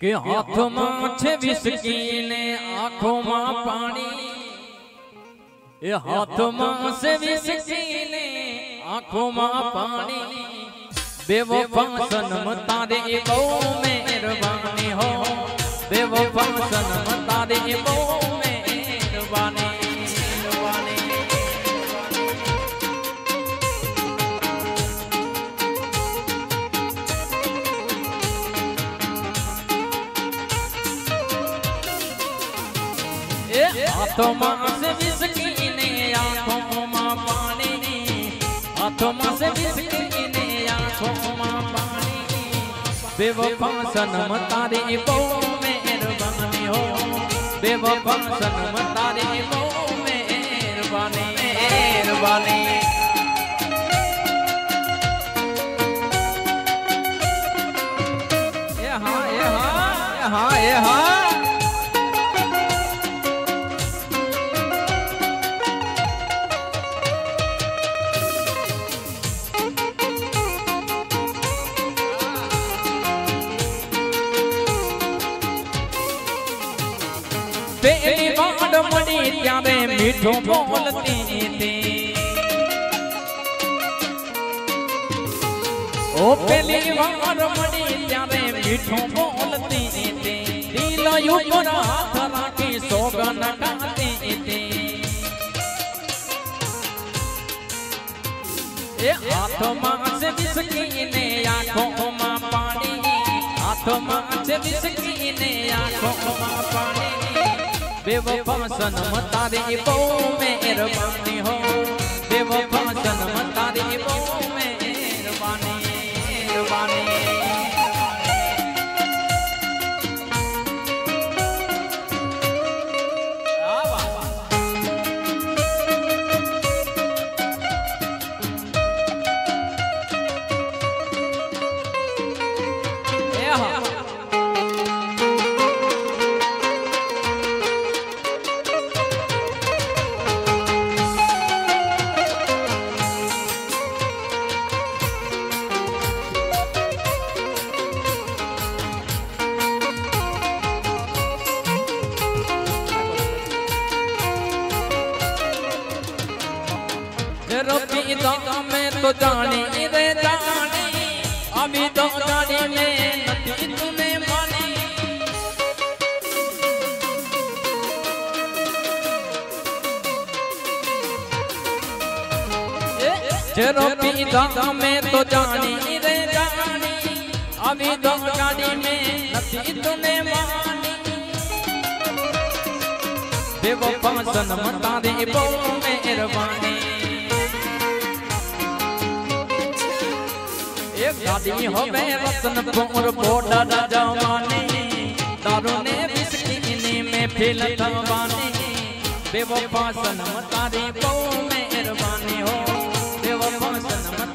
કે હાથમાં છે વિસકી ને આંખોમાં પાણી. એ હાથમાં છે વિસકી ને આંખોમાં પાણી. બેવફા સનમ તારે બહુ મહેરબાની હો. બેવફા સનમ તારે બહુ हाथों से बिस्की ने माँ पानी ने हाथों से बिस्की ने माँ पानी ने बेवफा सनम तारे बो मेहरबानी हो। बेवफा सनम तारे बो मेहरबानी मेहरबानी हाँ हाँ हाँ।, हाँ। મળી ત્યારે મીઠું બોલતી હતી ઓ પેલી વાડ મળી ત્યારે મીઠું બોલતી હતી દિલ ઉપર હાથ રાખી સોગન ગાતી હતી એ હાથમાં છે વિસકીને આંખોમાં પાણી હાથમાં છે વિસકીને આંખોમાં પાણી બેવફા સનમ તારી બહુ મહેરબાની હો. બેવફા સનમ તારી બહુ મહેરબાની મહેરબાની. આ વાહ. रबी दाम में तो जानी रे जानी। अभी तो जानी में नदी तुम्हें मानी में तो जानी रे जानी। अभी तो जानी में नदी तुम्हें मानी। देवो फंसन मता दे बो मेहरबानी एक दादी हो मैं रतन पुर बॉर्डर जवानी। दारू ने बिस्किनी में फिल तवानी देवो फंसन मता दे बो मेहरबानी हो। देवो फंसन